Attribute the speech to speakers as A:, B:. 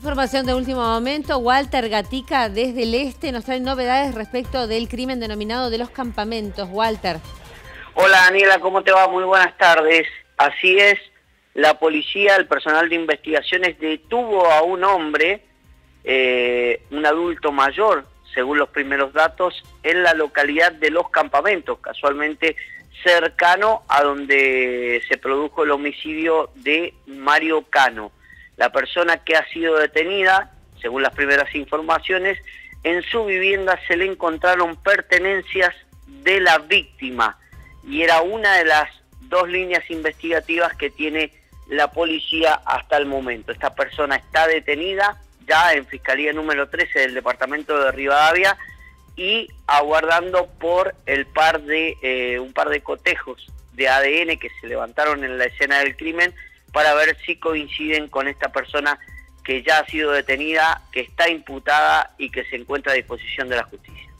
A: Información de último momento, Walter Gatica desde el este nos trae novedades respecto del crimen denominado de los campamentos. Walter.
B: Hola Daniela, ¿cómo te va? Muy buenas tardes. Así es, la policía, el personal de investigaciones detuvo a un hombre, eh, un adulto mayor, según los primeros datos, en la localidad de Los Campamentos, casualmente cercano a donde se produjo el homicidio de Mario Cano. La persona que ha sido detenida, según las primeras informaciones, en su vivienda se le encontraron pertenencias de la víctima y era una de las dos líneas investigativas que tiene la policía hasta el momento. Esta persona está detenida ya en Fiscalía número 13 del Departamento de Rivadavia y aguardando por el par de eh, un par de cotejos de ADN que se levantaron en la escena del crimen para ver si coinciden con esta persona que ya ha sido detenida, que está imputada y que se encuentra a disposición de la justicia.